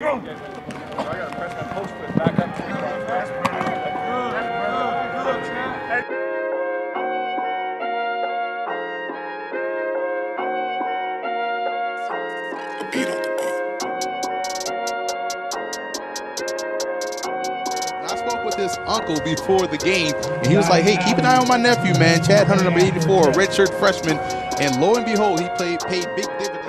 I spoke with his uncle before the game, and he was like, "Hey, keep an eye on my nephew, man, Chad Hunter, number 84, redshirt freshman." And lo and behold, he played paid big dividends.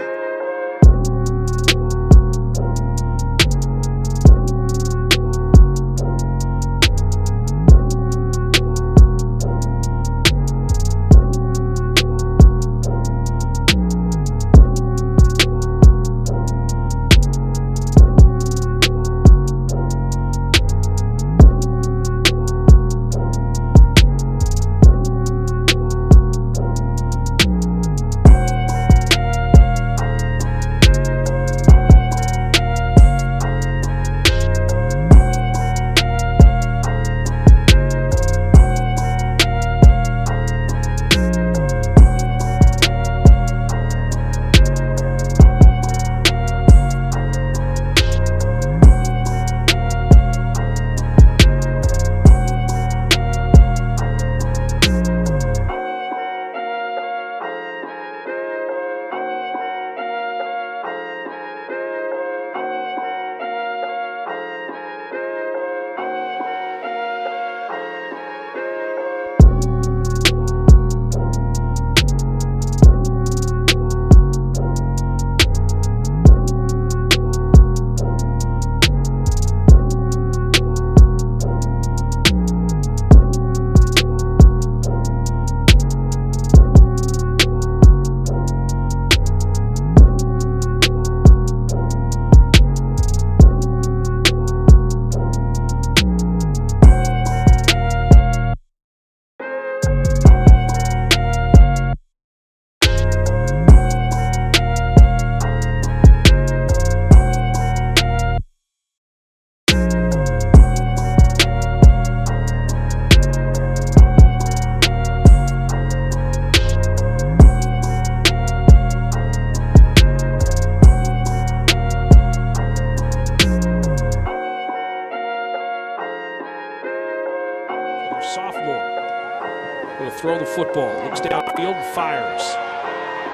Their sophomore will throw the football. Looks downfield, fires.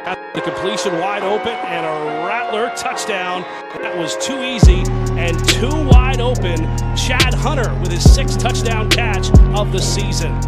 Got the completion wide open and a Rattler touchdown. That was too easy and too wide open. Chad Hunter with his sixth touchdown catch of the season.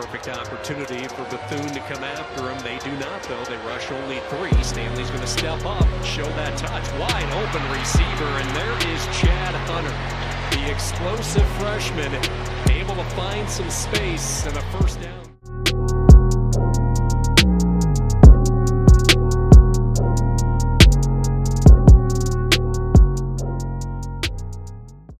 Perfect opportunity for Bethune to come after him. They do not, though. They rush only three. Stanley's going to step up, show that touch. Wide open receiver, and there is Chad Hunter, the explosive freshman, able to find some space and a first down.